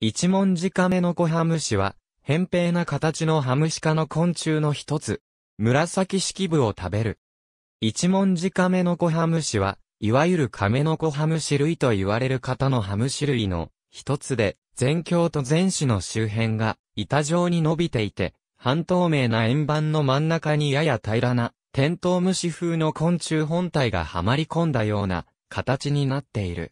一文字カメノコハムシは、扁平な形のハムシ科の昆虫の一つ。紫式部を食べる。一文字カメノコハムシは、いわゆるカメノコハムシ類と言われる型のハムシ類の一つで、前胸と前肢の周辺が板状に伸びていて、半透明な円盤の真ん中にやや平らな、テントウムシ風の昆虫本体がはまり込んだような形になっている。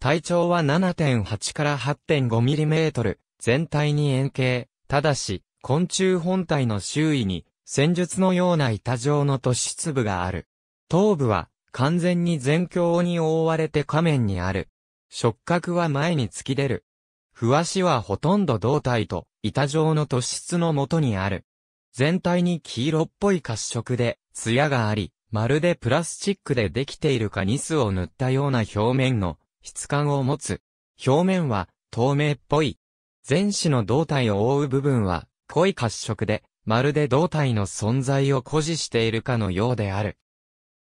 体長は7.8から 8.5mm、全体に円形、ただし、昆虫本体の周囲に、戦術のような板状の突出部がある。頭部は、完全に全鏡に覆われて仮面にある。触覚は前に突き出る。ふ足はほとんど胴体と板状の突出の元にある。全体に黄色っぽい褐色で、艶があり、まるでプラスチックでできているかニスを塗ったような表面の質感を持つ。表面は透明っぽい。全肢の胴体を覆う部分は濃い褐色で、まるで胴体の存在を誇示しているかのようである。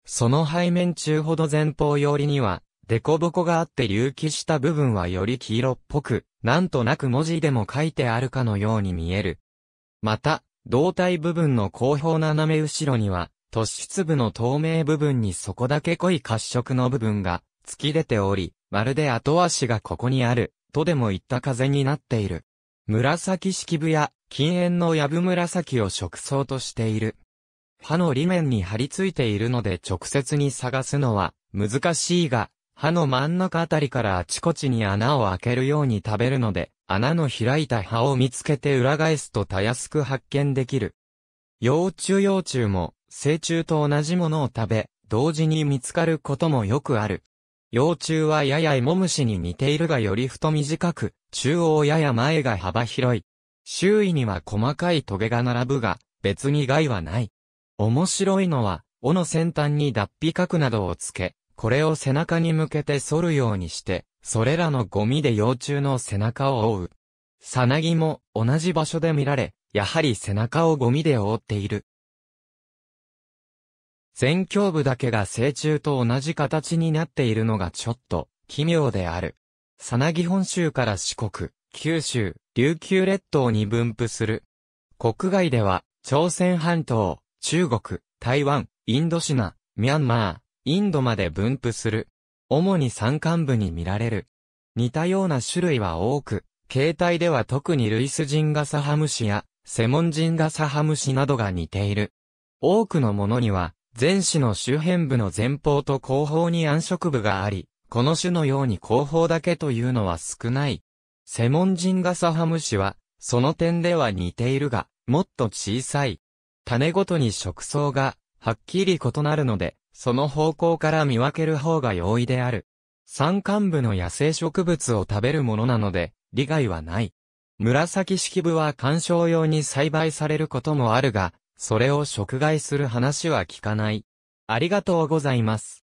その背面中ほど前方寄りには、デココがあって隆起した部分はより黄色っぽく、なんとなく文字でも書いてあるかのように見える。また、胴体部分の後方斜め後ろには、突出部の透明部分にそこだけ濃い褐色の部分が突き出ており、まるで後足がここにある、とでも言った風になっている。紫式部や禁煙のヤブ紫を食草としている。歯の裏面に張り付いているので直接に探すのは難しいが、歯の真ん中あたりからあちこちに穴を開けるように食べるので、穴の開いた歯を見つけて裏返すとたやすく発見できる。幼虫幼虫も成虫と同じものを食べ、同時に見つかることもよくある。幼虫はやや芋虫に似ているがより太短く、中央やや前が幅広い。周囲には細かいトゲが並ぶが、別に害はない。面白いのは、尾の先端に脱皮角などをつけ、これを背中に向けて反るようにして、それらのゴミで幼虫の背中を覆う。さなぎも同じ場所で見られ、やはり背中をゴミで覆っている。前胸部だけが成虫と同じ形になっているのがちょっと奇妙である。さなぎ本州から四国、九州、琉球列島に分布する。国外では、朝鮮半島、中国、台湾、インドシナ、ミャンマー、インドまで分布する。主に山間部に見られる。似たような種類は多く、形態では特にルイスジンガサハムシや、セモンジンガサハムシなどが似ている。多くのものには、前肢の周辺部の前方と後方に暗色部があり、この種のように後方だけというのは少ない。セモンジンガサハムシは、その点では似ているが、もっと小さい。種ごとに食草が、はっきり異なるので、その方向から見分ける方が容易である。山間部の野生植物を食べるものなので、利害はない。紫式部は観賞用に栽培されることもあるが、それを食害する話は聞かない。ありがとうございます。